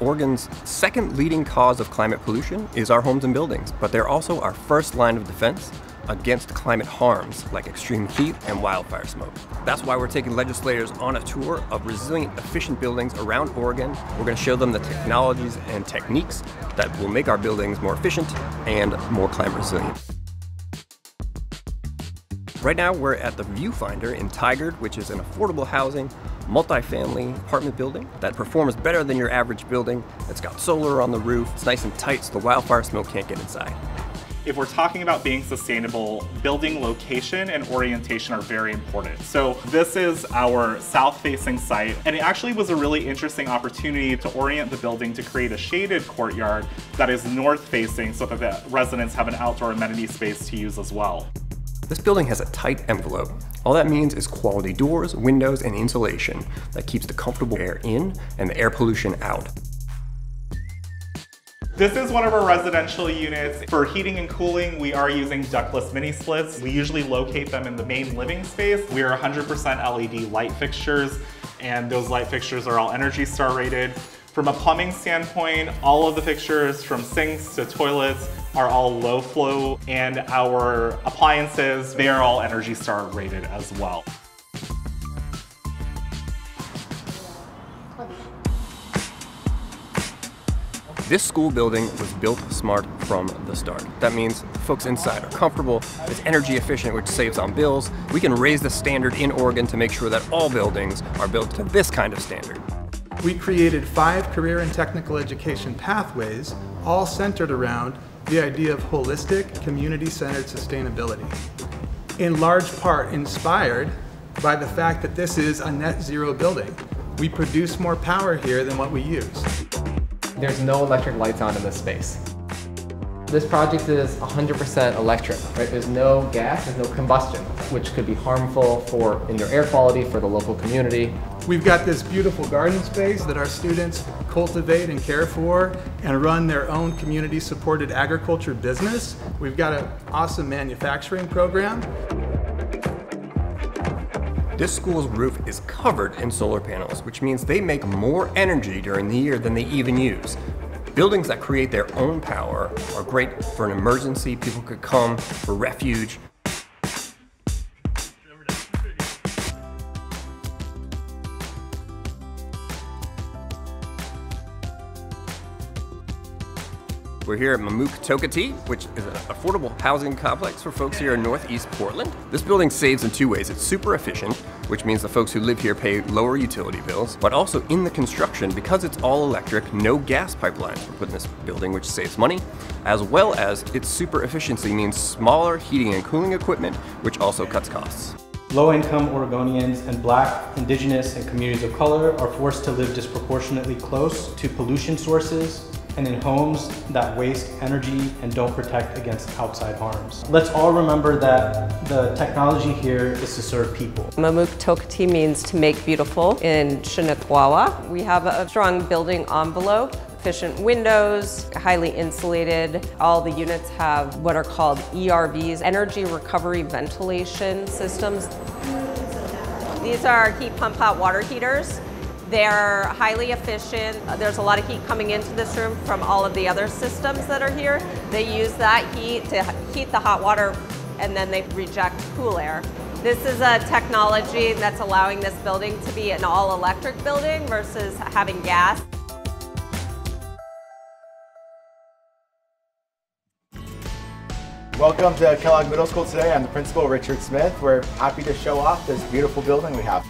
Oregon's second leading cause of climate pollution is our homes and buildings, but they're also our first line of defense against climate harms like extreme heat and wildfire smoke. That's why we're taking legislators on a tour of resilient, efficient buildings around Oregon. We're going to show them the technologies and techniques that will make our buildings more efficient and more climate resilient. Right now, we're at the Viewfinder in Tigard, which is an affordable housing, multi-family apartment building that performs better than your average building. It's got solar on the roof, it's nice and tight so the wildfire smoke can't get inside. If we're talking about being sustainable, building location and orientation are very important. So this is our south-facing site, and it actually was a really interesting opportunity to orient the building to create a shaded courtyard that is north-facing so that the residents have an outdoor amenity space to use as well. This building has a tight envelope. All that means is quality doors, windows, and insulation that keeps the comfortable air in and the air pollution out. This is one of our residential units. For heating and cooling, we are using ductless mini splits. We usually locate them in the main living space. We are 100% LED light fixtures, and those light fixtures are all Energy Star rated. From a plumbing standpoint, all of the fixtures from sinks to toilets are all low flow and our appliances, they are all Energy Star rated as well. This school building was built smart from the start. That means folks inside are comfortable, it's energy efficient, which saves on bills. We can raise the standard in Oregon to make sure that all buildings are built to this kind of standard. We created five career and technical education pathways, all centered around the idea of holistic, community-centered sustainability. In large part inspired by the fact that this is a net zero building. We produce more power here than what we use. There's no electric lights on in this space. This project is 100% electric, right? There's no gas, there's no combustion, which could be harmful for indoor air quality for the local community. We've got this beautiful garden space that our students cultivate and care for and run their own community supported agriculture business. We've got an awesome manufacturing program. This school's roof is covered in solar panels, which means they make more energy during the year than they even use. Buildings that create their own power are great for an emergency. People could come for refuge. We're here at Mamook Toketee, which is an affordable housing complex for folks here in Northeast Portland. This building saves in two ways. It's super efficient, which means the folks who live here pay lower utility bills, but also in the construction, because it's all electric, no gas pipelines were put in this building, which saves money, as well as its super efficiency means smaller heating and cooling equipment, which also cuts costs. Low-income Oregonians and black, indigenous, and communities of color are forced to live disproportionately close to pollution sources and in homes that waste energy and don't protect against outside harms. Let's all remember that the technology here is to serve people. Mamook Toketee means to make beautiful in Chinuk Wawa. We have a strong building envelope efficient windows, highly insulated. All the units have what are called ERVs, energy recovery ventilation systems. These are heat pump hot water heaters. They're highly efficient. There's a lot of heat coming into this room from all of the other systems that are here. They use that heat to heat the hot water and then they reject cool air. This is a technology that's allowing this building to be an all-electric building versus having gas. Welcome to Kellogg Middle School today. I'm the principal, Richard Smith. We're happy to show off this beautiful building we have.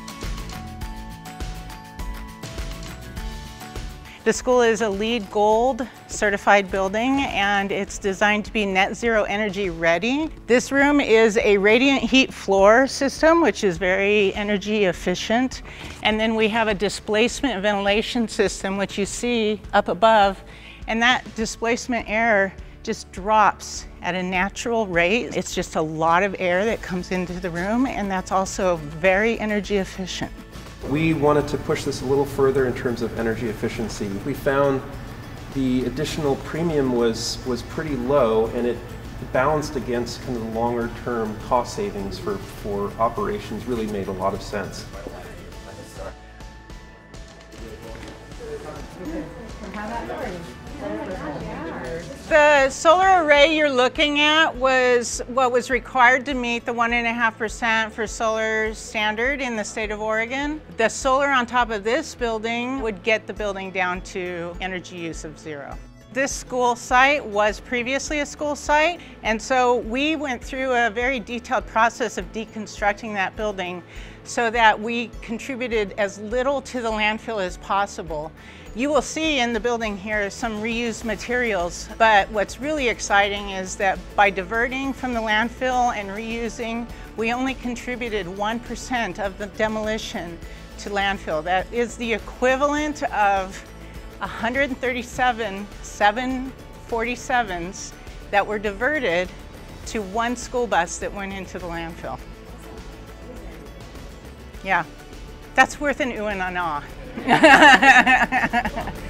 The school is a LEED Gold certified building and it's designed to be net zero energy ready. This room is a radiant heat floor system which is very energy efficient. And then we have a displacement ventilation system which you see up above and that displacement air just drops at a natural rate. It's just a lot of air that comes into the room and that's also very energy efficient. We wanted to push this a little further in terms of energy efficiency. We found the additional premium was, was pretty low and it balanced against kind of the longer term cost savings for, for operations really made a lot of sense. The solar array you're looking at was what was required to meet the 1.5% for solar standard in the state of Oregon. The solar on top of this building would get the building down to energy use of zero. This school site was previously a school site, and so we went through a very detailed process of deconstructing that building so that we contributed as little to the landfill as possible. You will see in the building here some reused materials, but what's really exciting is that by diverting from the landfill and reusing, we only contributed 1% of the demolition to landfill. That is the equivalent of 137 747s that were diverted to one school bus that went into the landfill. Yeah, that's worth an ooh and an ah.